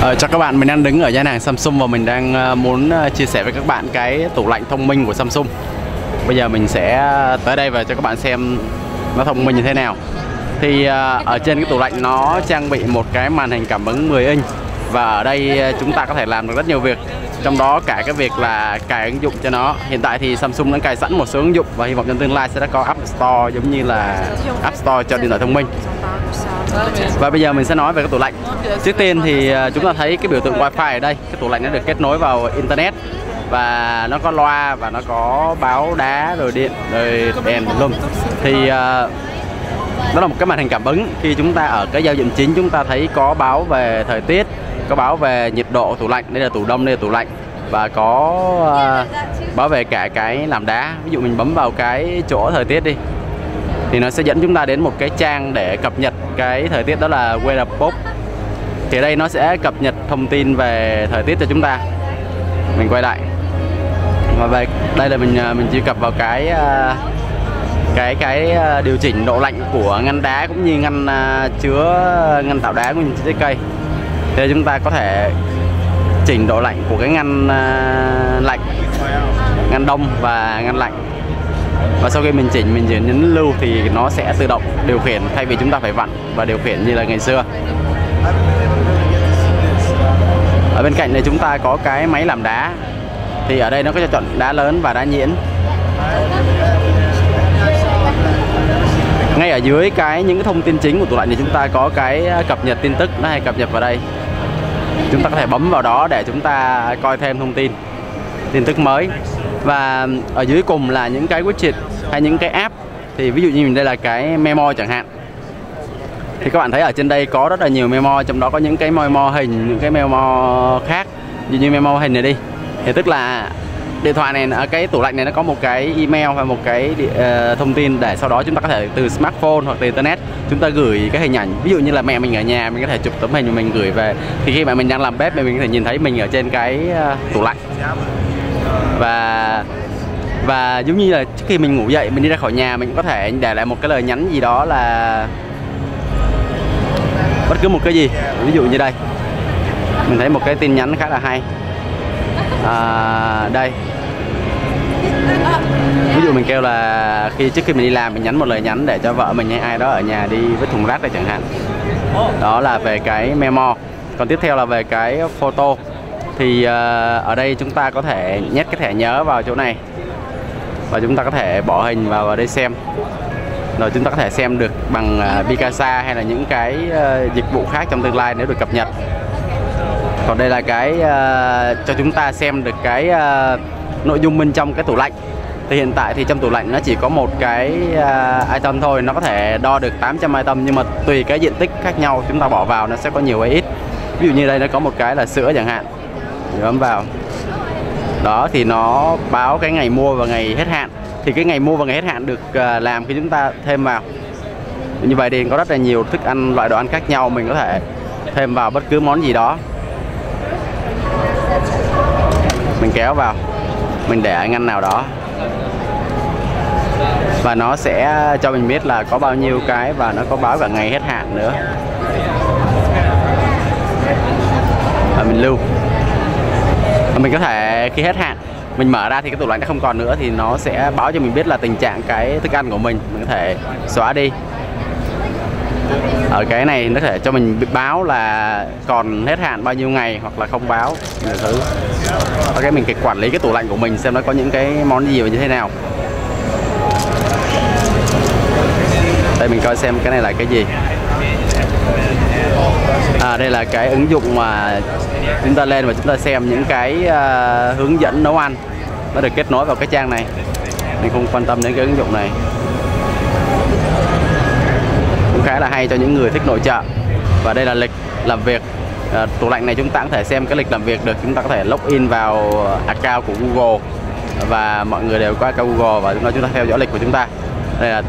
Ờ, các bạn mình đang đứng ở gian hàng Samsung và mình đang ờ, muốn ờ, chia sẻ với các bạn cái tủ lạnh thông minh của Samsung. Bây giờ mình sẽ tới đây và cho các bạn xem nó thông minh như thế nào. Thì ờ, ở trên cái tủ lạnh nó trang bị một cái màn hình cảm ứng 10 inch và ở đây chúng ta có thể làm được rất nhiều việc. Trong đó cả cái việc là cài ứng dụng cho nó. Hiện tại thì Samsung đã cài sẵn một số ứng dụng và hy vọng trong tương lai sẽ có App Store giống như là App Store cho điện thoại thông minh. Và bây giờ mình sẽ nói về cái tủ lạnh. Trước tiên thì à, chúng ta thấy cái biểu tượng wifi ở đây. Cái tủ lạnh nó được kết nối vào internet và nó có loa và nó có báo đá rồi điện rồi đèn luôn. Thì à, đó là một cái màn hình cảm ứng khi chúng ta ở cái giao diện chính chúng ta thấy có báo về thời tiết có báo về nhiệt độ tủ lạnh đây là tủ đông đây là tủ lạnh và có uh, báo về cả cái làm đá ví dụ mình bấm vào cái chỗ thời tiết đi thì nó sẽ dẫn chúng ta đến một cái trang để cập nhật cái thời tiết, đó là Weather Pop thì đây nó sẽ cập nhật thông tin về thời tiết cho chúng ta. Mình quay lại. Và về, đây là mình à, mình truy cập vào cái à, cái cái à, điều chỉnh độ lạnh của ngăn đá cũng như ngăn chứa, ngăn tạo đá của những trái cây. Thì chúng ta có thể chỉnh độ lạnh của cái ngăn lạnh, ngăn đông và ngăn lạnh và sau khi mình chỉnh, mình chỉ nhấn lưu thì nó sẽ tự động điều khiển thay vì chúng ta phải vặn và điều khiển như là ngày xưa. Ở bên cạnh này chúng ta có cái máy làm đá. Thì ở đây nó có cho chọn đá lớn và đá nhuyễn. Ngay ở dưới cái những cái thông tin chính của tủ lạnh thì chúng ta có cái à, cập nhật tin tức, nó hay cập nhật vào đây. Chúng ta có thể bấm vào đó để chúng ta coi thêm thông tin tin tức mới. Và ở dưới cùng là những cái widget hay những cái app thì ví dụ như mình đây là cái memo chẳng hạn. Thì các bạn thấy ở trên đây có rất là nhiều memo trong đó có những cái memo hình những cái memo khác như như memo hình này đi. Thì tức là điện thoại này ở cái tủ lạnh này nó có một cái email và một cái uh, thông tin để sau đó chúng ta có thể từ smartphone hoặc từ internet chúng ta gửi cái hình ảnh. Ví dụ như là mẹ mình ở nhà mình có thể chụp tấm hình mình gửi về. Thì khi mà mình đang làm bếp thì mình có thể nhìn thấy mình ở trên cái uh, tủ lạnh. Và và giống như là trước khi mình ngủ dậy mình đi ra khỏi nhà mình có thể để lại một cái lời nhắn gì đó là bất cứ một cái gì. Ví dụ như đây. Mình thấy một cái tin nhắn khá là hay. À, đây. Ví dụ mình kêu là khi trước khi mình đi làm mình nhắn một lời nhắn để cho vợ mình hay ai đó ở nhà đi với thùng rác đây chẳng hạn. Đó là về cái memo. Còn tiếp theo là về cái photo. Thì uh, ở đây chúng ta có thể nhét cái thẻ nhớ vào chỗ này và chúng ta có thể bỏ hình vào vào đây xem. Rồi chúng ta có thể xem được bằng à, uh, Picasa hay là những cái uh, dịch vụ khác trong tương lai nếu được cập nhật. Còn đây là cái uh, cho chúng ta xem được cái uh, nội dung bên trong cái tủ lạnh. Thì hiện tại thì trong tủ lạnh nó chỉ có một cái uh, item thôi nó có thể đo được 800 item nhưng mà tùy cái diện tích khác nhau chúng ta bỏ vào nó sẽ có nhiều hay ít. Ví dụ như đây nó có một cái là sữa chẳng hạn. Thì bấm vào đó, thì nó báo cái ngày mua và ngày hết hạn. Thì cái ngày mua và ngày hết hạn được à, làm khi chúng ta thêm vào. Như vậy thì có rất là nhiều thức ăn, loại đồ ăn khác nhau mình có thể thêm vào bất cứ món gì đó. Mình kéo vào, mình để ở ngăn nào đó. Và nó sẽ cho mình biết là có bao nhiêu cái và nó có báo cả ngày hết hạn nữa. Và mình lưu mình có thể, khi hết hạn, mình mở ra thì cái tủ lạnh nó không còn nữa thì nó sẽ báo cho mình biết là tình trạng cái thức ăn của mình. Mình có thể xóa đi. Ở cái này nó có thể cho mình báo là còn hết hạn bao nhiêu ngày hoặc là không báo, nhiều thứ. Ở cái mình cái quản lý cái tủ lạnh của mình xem nó có những cái món gì và như thế nào. Đây, mình coi xem cái này là cái gì à, đây là cái ứng dụng mà chúng ta lên và chúng ta xem những cái uh, hướng dẫn nấu ăn nó được kết nối vào cái trang này. Mình không quan tâm đến cái ứng dụng này. Cũng khá là hay cho những người thích nội trợ. Và đây là lịch làm việc. À, tủ lạnh này chúng ta có thể xem cái lịch làm việc được. Chúng ta có thể login vào account của Google. Và mọi người đều có account Google và chúng ta chúng ta theo dõi lịch của chúng ta. Đây là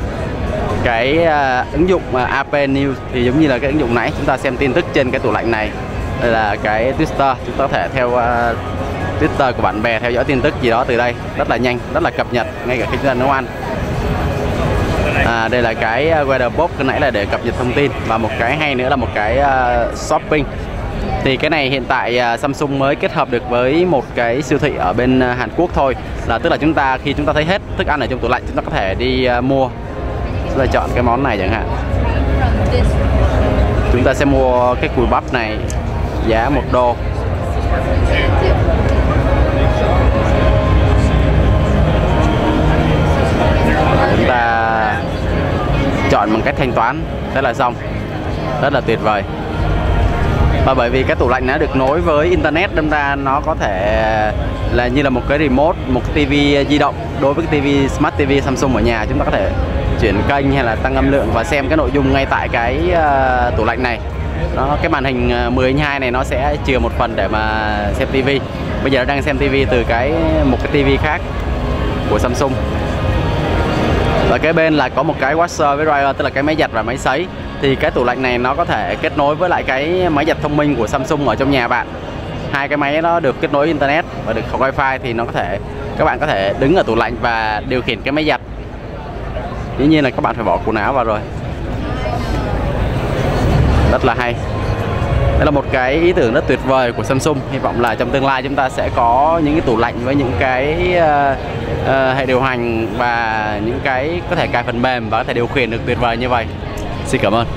cái uh, ứng dụng à, uh, AP News thì giống như là cái ứng dụng nãy chúng ta xem tin tức trên cái tủ lạnh này. Đây là cái Twitter chúng ta có thể theo uh, Twitter của bạn bè theo dõi tin tức gì đó từ đây. Rất là nhanh rất là cập nhật ngay cả khi chúng ta nấu ăn. À, đây là cái weather box cái nãy là để cập nhật thông tin. Và một cái hay nữa là một cái uh, shopping. Thì cái này hiện tại uh, Samsung mới kết hợp được với một cái siêu thị ở bên uh, Hàn Quốc thôi. Là tức là chúng ta khi chúng ta thấy hết thức ăn ở trong tủ lạnh chúng ta có thể đi uh, mua chúng ta chọn cái món này chẳng hạn. Chúng ta sẽ mua cái cùi bắp này giá một đô. Chúng ta chọn bằng cách thanh toán thế là xong, rất là tuyệt vời. Và bởi vì cái tủ lạnh nó được nối với internet, đâm ra nó có thể là như là một cái remote, một cái tivi di động đối với cái tivi smart tv samsung ở nhà, chúng ta có thể chuyển kênh hay là tăng âm lượng và xem cái nội dung ngay tại cái uh, tủ lạnh này. Nó cái màn hình ờ, 10 inch 2 này nó sẽ chừa một phần để mà xem tivi bây giờ đang xem tivi từ cái một cái tivi khác của samsung. Và cái bên là có một cái washer với dryer tức là cái máy giặt và máy sấy. Thì cái tủ lạnh này nó có thể kết nối với lại cái máy giặt thông minh của Samsung ở trong nhà bạn. Hai cái máy nó được kết nối internet và được wifi thì nó có thể các bạn có thể đứng ở tủ lạnh và điều khiển cái máy giặt dĩ nhiên là các bạn phải bỏ quần áo vào rồi. Rất là hay. Đây là một cái ý tưởng rất tuyệt vời của Samsung. Hy vọng là trong tương lai chúng ta sẽ có những cái tủ lạnh với những cái uh, uh, hệ điều hành và những cái có thể cài phần mềm và có thể điều khiển được tuyệt vời như vậy. Xin cảm ơn.